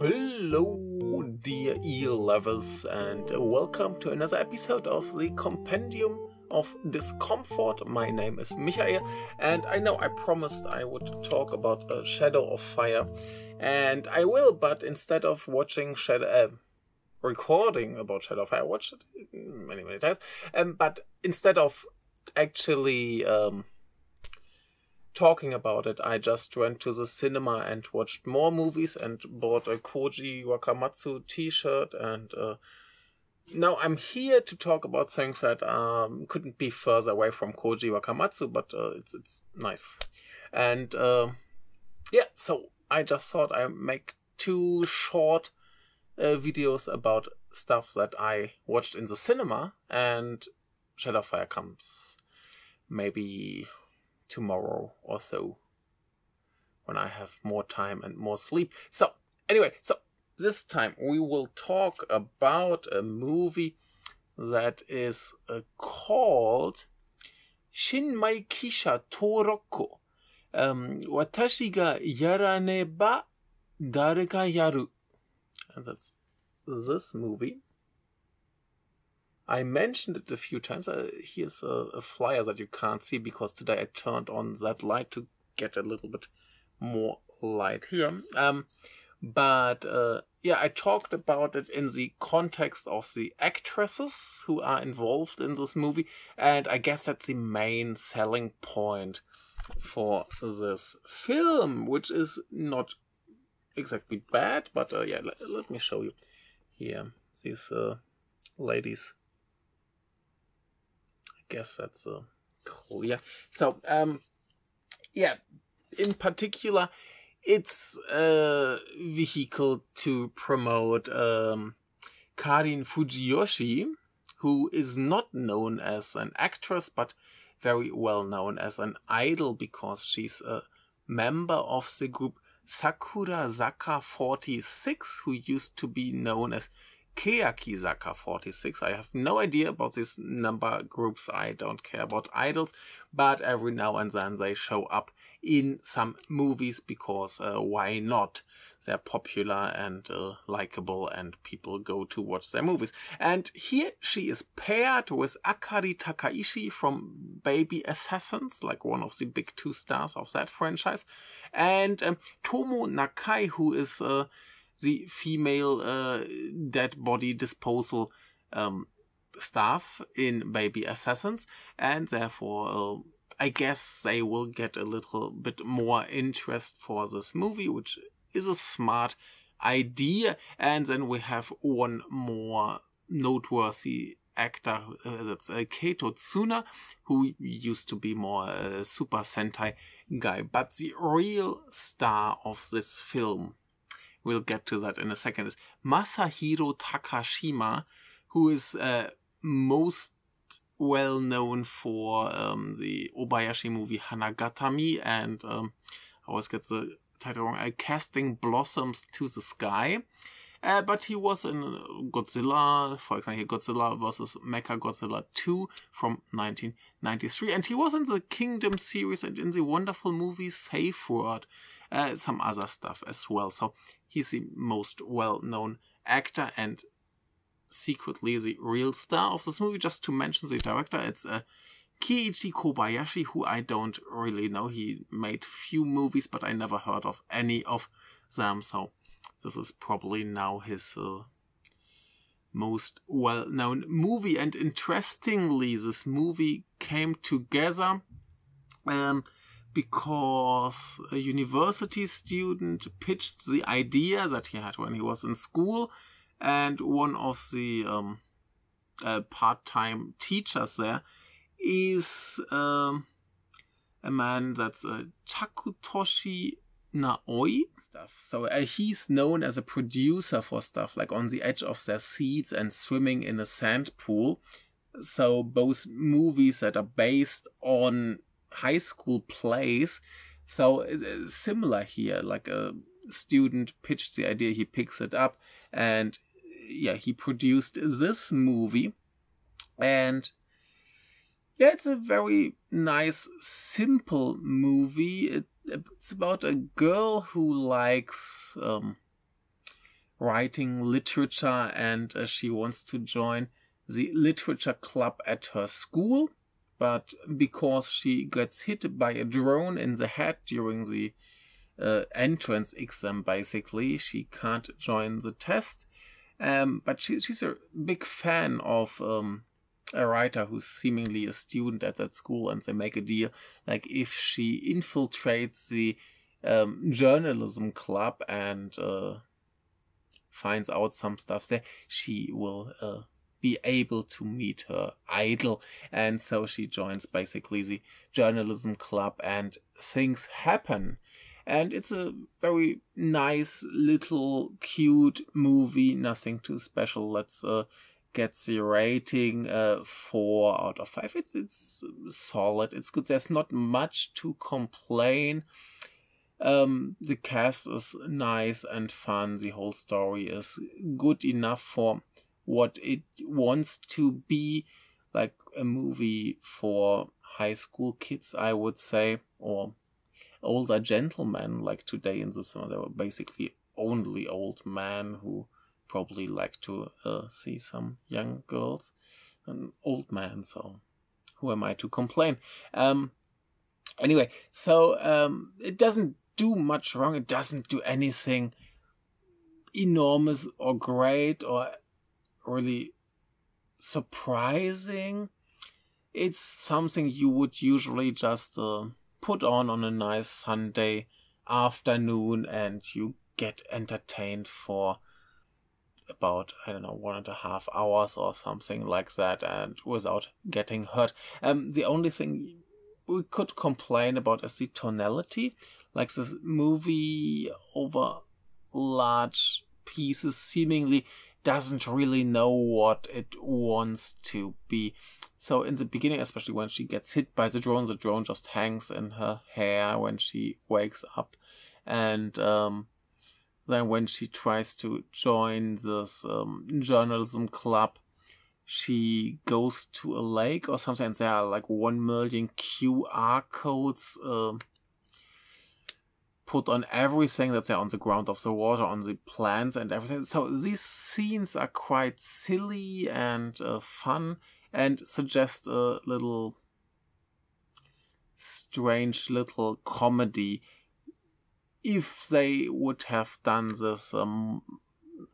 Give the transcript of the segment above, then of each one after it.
Hello, dear eel lovers, and welcome to another episode of the Compendium of Discomfort. My name is Michael, and I know I promised I would talk about Shadow of Fire, and I will, but instead of watching Shadow. Uh, recording about Shadow of Fire, I watched it many, many times, um, but instead of actually um, talking about it, I just went to the cinema and watched more movies and bought a Koji Wakamatsu t-shirt and uh, now I'm here to talk about things that um, couldn't be further away from Koji Wakamatsu, but uh, it's it's nice. And uh, yeah, so I just thought I'd make two short uh, videos about stuff that I watched in the cinema, and Shadow of Fire comes maybe tomorrow or so when I have more time and more sleep. So, anyway, so this time we will talk about a movie that is uh, called Shinmai Kisha Torokko. Um, watashi ga yaraneba dare ga yaru. And that's this movie. I mentioned it a few times. Uh, here's a, a, flyer that you can't see because today I turned on that light to get a little bit more light here. Um, but uh, yeah, I talked about it in the context of the actresses who are involved in this movie, and I guess that's the main selling point for this film, which is not exactly bad, but uh, yeah, let, let, me show you here these uh, ladies guess that's uh, clear. So, um, yeah, in particular, it's a vehicle to promote um, Karin Fujiyoshi, who is not known as an actress, but very well known as an idol because she's a member of the group Sakurazaka 46, who used to be known as Keyakizaka 46. I have no idea about these number groups. I don't care about idols, but every now and then they show up in some movies because uh, why not? They're popular and uh, likable, and people go to watch their movies. And here she is paired with Akari Takaishi from Baby Assassins, like one of the big two stars of that franchise, and um, Tomo Nakai, who is uh, the female uh, dead body disposal um, staff in Baby Assassins, and therefore, uh, I guess they will get a little bit more interest for this movie, which is a smart idea. And then we have one more noteworthy actor, uh, that's uh, Keito Tsuna, who used to be more a Super Sentai guy. But the real star of this film we'll get to that in a second, is Masahiro Takashima, who is uh, most well known for um, the Obayashi movie Hanagatami and um, I always get the title wrong, uh, Casting Blossoms to the Sky. Uh, but he was in Godzilla, for example, Godzilla vs. Mecha Godzilla 2 from 1993. And he was in the Kingdom series and in the wonderful movie Safe Word uh, some other stuff as well. So he's the most well known actor and secretly the real star of this movie. Just to mention the director, it's uh, Keiichi Kobayashi, who I don't really know. He made few movies, but I never heard of any of them. So this is probably now his uh, most well known movie. And interestingly, this movie came together. Um, because a university student pitched the idea that he had when he was in school, and one of the um, uh, part-time teachers there is um, a man that's a Takutoshi Naoi stuff. So uh, he's known as a producer for stuff like on the edge of their seats and swimming in a sand pool. So both movies that are based on high school plays. So uh, similar here, like a student pitched the idea, he picks it up, and yeah, he produced this movie. And yeah, it's a very nice, simple movie. It, it's about a girl who likes um, writing literature and uh, she wants to join the literature club at her school. But because she gets hit by a drone in the head during the uh, entrance exam, basically, she can't join the test. Um, but she, she's a big fan of um, a writer who's seemingly a student at that school, and they make a deal like if she infiltrates the um, journalism club and uh, finds out some stuff there, she will uh, be able to meet her idol. And so she joins basically the journalism club, and things happen. And it's a very nice little cute movie, nothing too special. Let's uh, get the rating uh, four out of five. It's it's solid. It's good. There's not much to complain. Um, the cast is nice and fun. The whole story is good enough for what it wants to be, like a movie for high school kids, I would say, or older gentlemen. Like today in the summer, there were basically only old men who probably like to uh, see some young girls. An old man, so who am I to complain? Um, anyway, so um, it doesn't do much wrong. It doesn't do anything enormous or great or really surprising. It's something you would usually just uh, put on on a nice Sunday afternoon and you get entertained for about I don't know one and a half hours or something like that, and without getting hurt. Um, the only thing we could complain about is the tonality like this movie over large pieces seemingly doesn't really know what it wants to be. So in the beginning, especially when she gets hit by the drone, the drone just hangs in her hair when she wakes up, and um, then when she tries to join this um, journalism club, she goes to a lake or something, and there are like one million QR codes. Uh, put on everything that's there on the ground of the water, on the plants and everything. So these scenes are quite silly and uh, fun and suggest a little strange little comedy. If they would have done this um,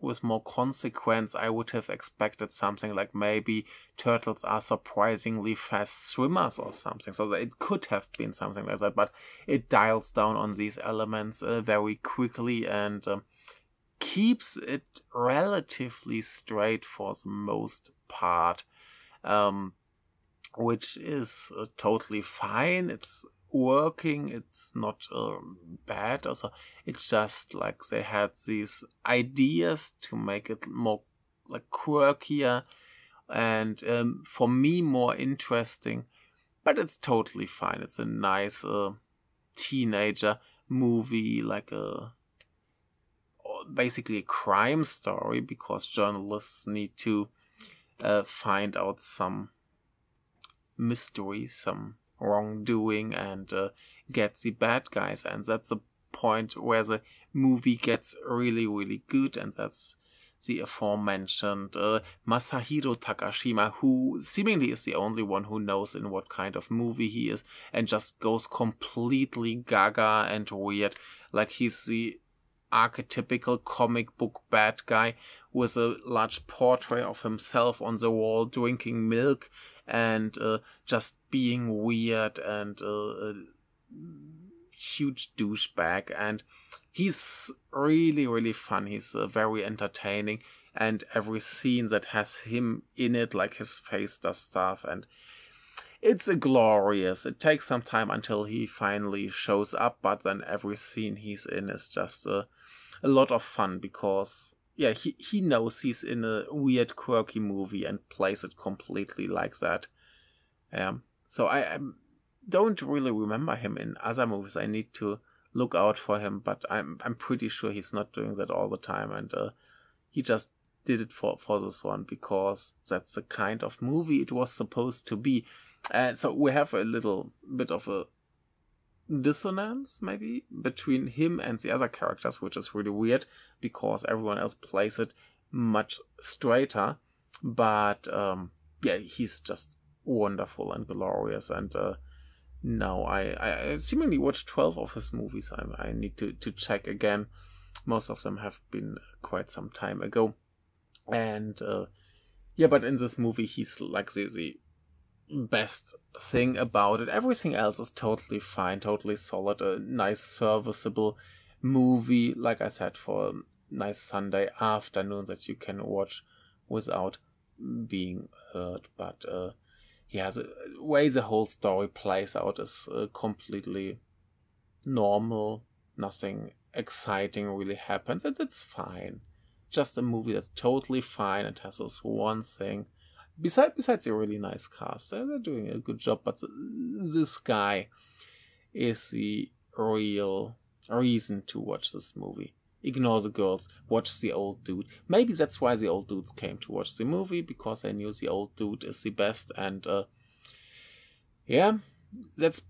with more consequence, I would have expected something like maybe turtles are surprisingly fast swimmers or something. So it could have been something like that, but it dials down on these elements uh, very quickly and um, keeps it relatively straight for the most part, um, which is uh, totally fine. It's working. It's not um, bad. Also, it's just like they had these ideas to make it more like quirkier and um, for me more interesting. But it's totally fine. It's a nice uh, teenager movie, like a basically a crime story because journalists need to uh, find out some mystery, some wrongdoing and uh, get the bad guys. And that's the point where the movie gets really, really good. And that's the aforementioned uh, Masahiro Takashima, who seemingly is the only one who knows in what kind of movie he is, and just goes completely gaga and weird. Like he's the archetypical comic book bad guy with a large portrait of himself on the wall drinking milk and uh, just being weird and uh, a huge douchebag. And he's really, really fun. He's uh, very entertaining. And every scene that has him in it, like his face does stuff. And it's a glorious. It takes some time until he finally shows up, but then every scene he's in is just a, a lot of fun because yeah, he, he knows he's in a weird, quirky movie and plays it completely like that. Um, so I, I don't really remember him in other movies. I need to look out for him, but I'm I'm pretty sure he's not doing that all the time, and uh, he just did it for for this one because that's the kind of movie it was supposed to be. And so we have a little bit of a dissonance maybe between him and the other characters, which is really weird because everyone else plays it much straighter. But um, yeah, he's just wonderful and glorious. And uh, now I, I seemingly watched 12 of his movies. I, I need to, to check again. Most of them have been quite some time ago. And uh, yeah, but in this movie, he's like the, the best thing about it. Everything else is totally fine, totally solid, a nice, serviceable movie, like I said, for a nice Sunday afternoon that you can watch without being hurt. But uh, yeah, the way the whole story plays out is uh, completely normal. Nothing exciting really happens, and it's fine. Just a movie that's totally fine. It has this one thing besides besides a really nice cast, they're, doing a good job. But this guy is the real reason to watch this movie. Ignore the girls, watch the old dude. Maybe that's why the old dudes came to watch the movie because they knew the old dude is the best. And uh, yeah, that's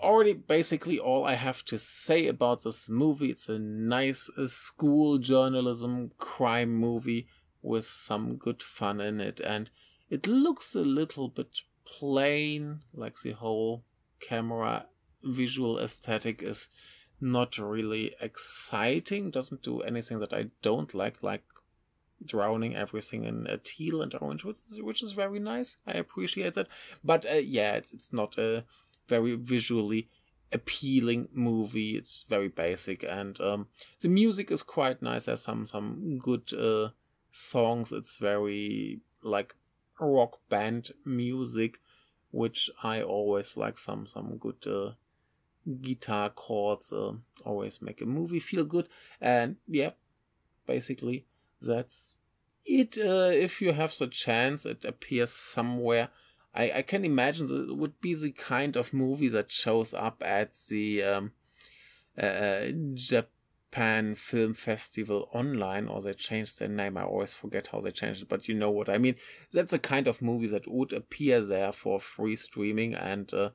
already basically all I have to say about this movie. It's a nice uh, school journalism crime movie with some good fun in it. And it looks a little bit plain, like the whole camera visual aesthetic is not really exciting, doesn't do anything that I don't like, like drowning everything in a teal and orange, which, which is very nice. I appreciate that. But uh, yeah, it's, it's not a very visually appealing movie. It's very basic, and um, the music is quite nice. There's some some good uh, songs. It's very like rock band music, which I always like. Some some good uh, guitar chords uh, always make a movie feel good. And yeah, basically that's it. Uh, if you have the chance, it appears somewhere. I, I can imagine it would be the kind of movie that shows up at the um, uh, Jap- Pan Film Festival online, or they changed their name. I always forget how they changed it, but you know what I mean. That's the kind of movie that would appear there for free streaming, and uh,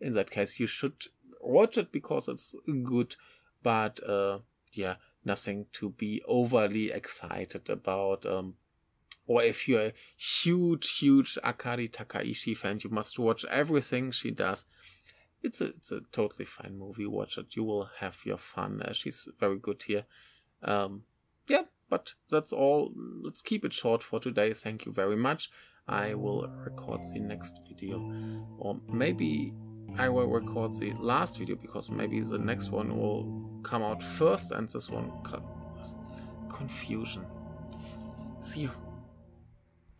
in that case, you should watch it because it's good. But uh, yeah, nothing to be overly excited about. Um, or if you're a huge, huge Akari Takaishi fan, you must watch everything she does it's a it's a totally fine movie. Watch it. You will have your fun. Uh, she's very good here. Um, yeah, but that's all. Let's keep it short for today. Thank you very much. I will record the next video, or maybe I will record the last video because maybe the next one will come out first and this one confusion. See you.